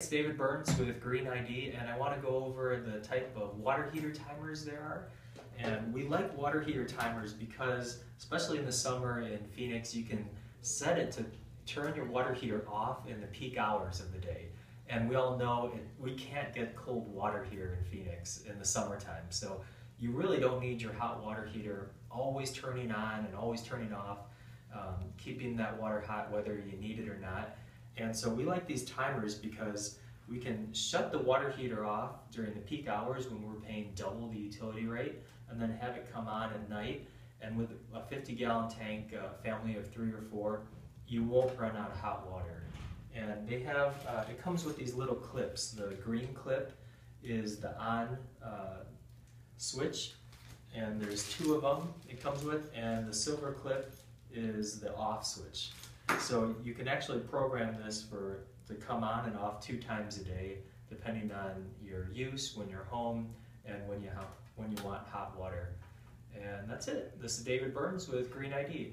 It's David Byrnes with Green ID, and I want to go over the type of water heater timers there are. And we like water heater timers because, especially in the summer in Phoenix, you can set it to turn your water heater off in the peak hours of the day. And we all know it, we can't get cold water here in Phoenix in the summertime. So you really don't need your hot water heater always turning on and always turning off, um, keeping that water hot whether you need it or not. And so we like these timers because we can shut the water heater off during the peak hours when we're paying double the utility rate and then have it come on at night. And with a 50 gallon tank, a family of three or four, you won't run out of hot water. And they have, uh, it comes with these little clips. The green clip is the on uh, switch, and there's two of them it comes with, and the silver clip is the off switch. So you can actually program this for to come on and off two times a day, depending on your use when you're home and when you have, when you want hot water. And that's it. This is David Byrnes with Green ID.